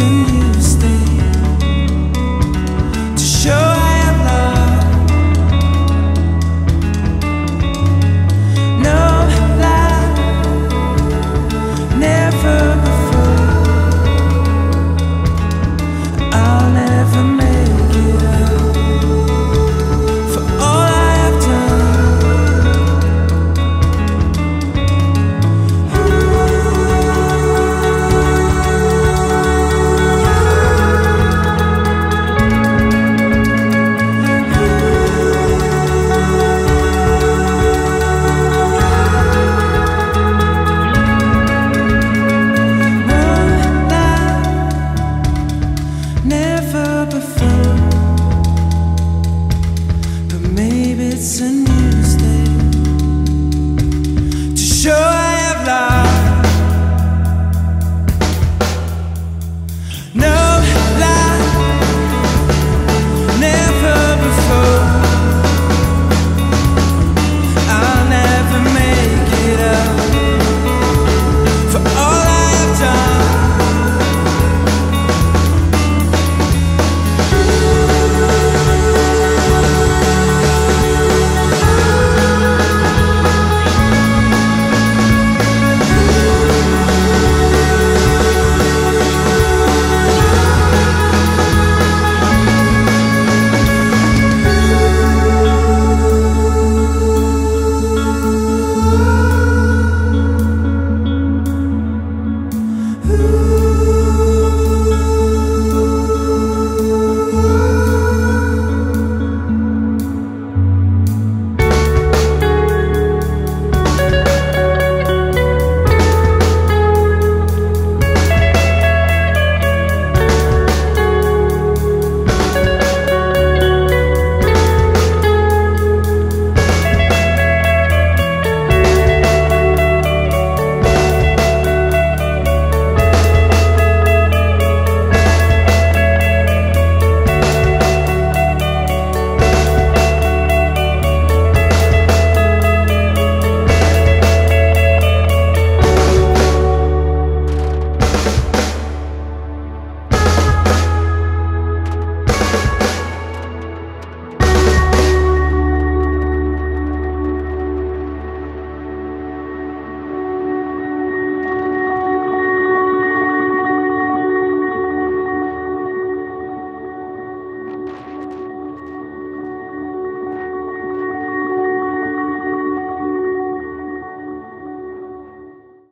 嗯 never before.